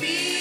be